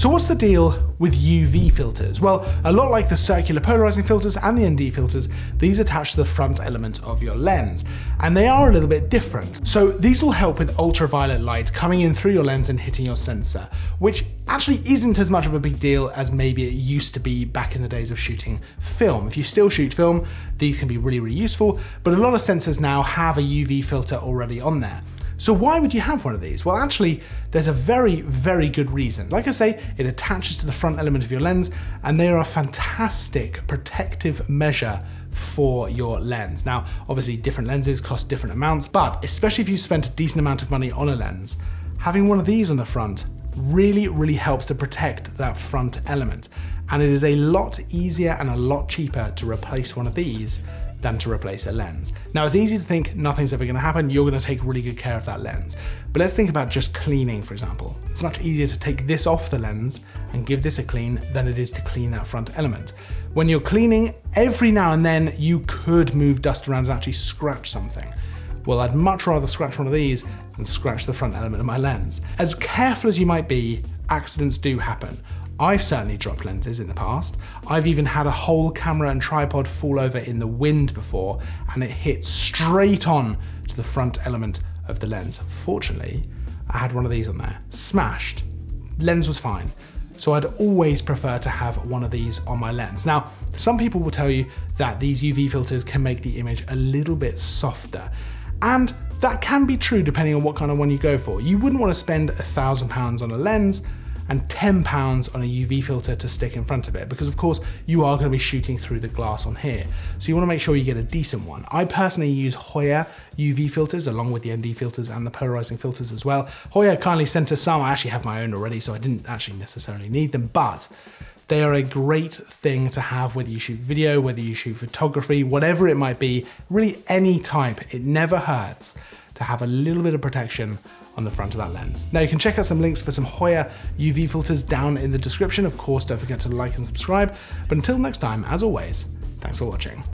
So what's the deal with UV filters? Well, a lot like the circular polarizing filters and the ND filters, these attach to the front element of your lens, and they are a little bit different. So these will help with ultraviolet light coming in through your lens and hitting your sensor, which actually isn't as much of a big deal as maybe it used to be back in the days of shooting film. If you still shoot film, these can be really, really useful, but a lot of sensors now have a UV filter already on there. So why would you have one of these? Well, actually, there's a very, very good reason. Like I say, it attaches to the front element of your lens, and they are a fantastic protective measure for your lens. Now, obviously different lenses cost different amounts, but especially if you've spent a decent amount of money on a lens, having one of these on the front really, really helps to protect that front element. And it is a lot easier and a lot cheaper to replace one of these than to replace a lens. Now it's easy to think nothing's ever gonna happen, you're gonna take really good care of that lens. But let's think about just cleaning, for example. It's much easier to take this off the lens and give this a clean than it is to clean that front element. When you're cleaning, every now and then you could move dust around and actually scratch something. Well, I'd much rather scratch one of these than scratch the front element of my lens. As careful as you might be, accidents do happen. I've certainly dropped lenses in the past. I've even had a whole camera and tripod fall over in the wind before and it hit straight on to the front element of the lens. Fortunately, I had one of these on there, smashed. Lens was fine. So I'd always prefer to have one of these on my lens. Now, some people will tell you that these UV filters can make the image a little bit softer. And that can be true depending on what kind of one you go for. You wouldn't want to spend a thousand pounds on a lens and 10 pounds on a UV filter to stick in front of it because of course you are going to be shooting through the glass on here. So you want to make sure you get a decent one. I personally use Hoya UV filters along with the ND filters and the polarizing filters as well. Hoya kindly sent us some. I actually have my own already so I didn't actually necessarily need them but they are a great thing to have whether you shoot video, whether you shoot photography, whatever it might be, really any type, it never hurts to have a little bit of protection on the front of that lens. Now you can check out some links for some Hoya UV filters down in the description. Of course, don't forget to like and subscribe. But until next time, as always, thanks for watching.